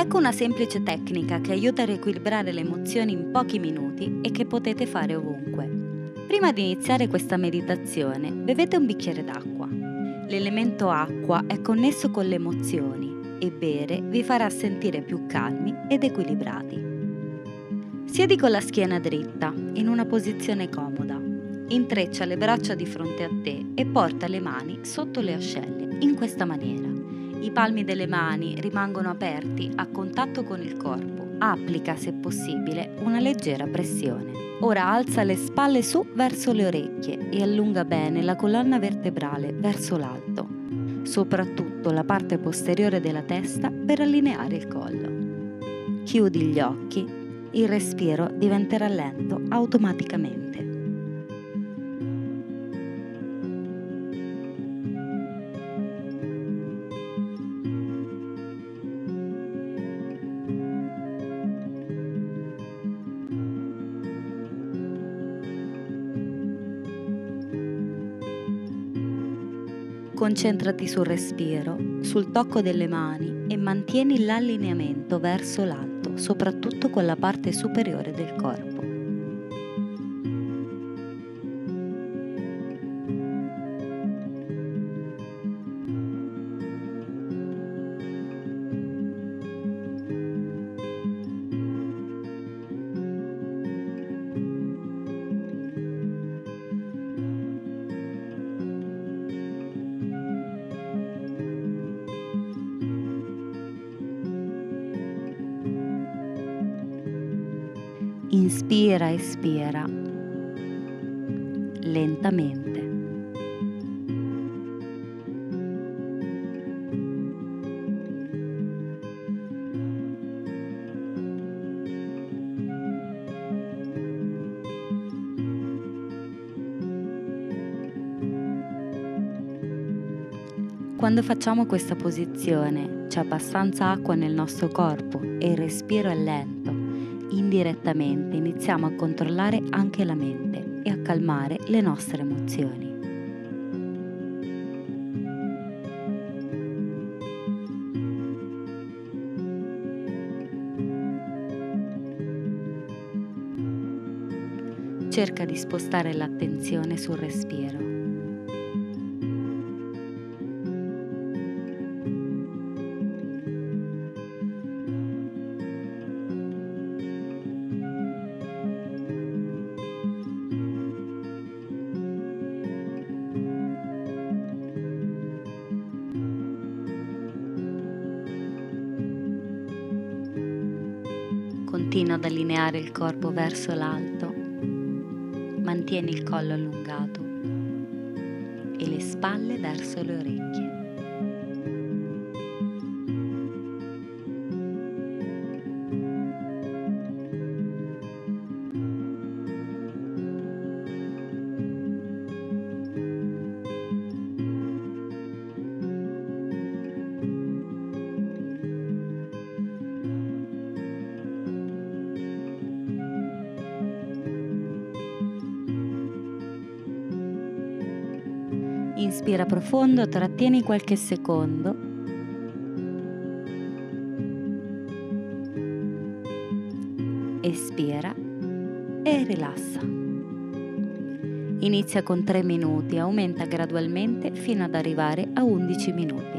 Ecco una semplice tecnica che aiuta a riequilibrare le emozioni in pochi minuti e che potete fare ovunque. Prima di iniziare questa meditazione, bevete un bicchiere d'acqua. L'elemento acqua è connesso con le emozioni e bere vi farà sentire più calmi ed equilibrati. Siedi con la schiena dritta, in una posizione comoda. Intreccia le braccia di fronte a te e porta le mani sotto le ascelle, in questa maniera. I palmi delle mani rimangono aperti a contatto con il corpo. Applica, se possibile, una leggera pressione. Ora alza le spalle su verso le orecchie e allunga bene la colonna vertebrale verso l'alto, soprattutto la parte posteriore della testa per allineare il collo. Chiudi gli occhi, il respiro diventerà lento automaticamente. Concentrati sul respiro, sul tocco delle mani e mantieni l'allineamento verso l'alto, soprattutto con la parte superiore del corpo. Inspira, espira lentamente. Quando facciamo questa posizione c'è abbastanza acqua nel nostro corpo e il respiro è lento indirettamente iniziamo a controllare anche la mente e a calmare le nostre emozioni. Cerca di spostare l'attenzione sul respiro. Continua ad allineare il corpo verso l'alto, mantieni il collo allungato e le spalle verso le orecchie. Inspira profondo, trattieni qualche secondo. Espira e rilassa. Inizia con 3 minuti, aumenta gradualmente fino ad arrivare a 11 minuti.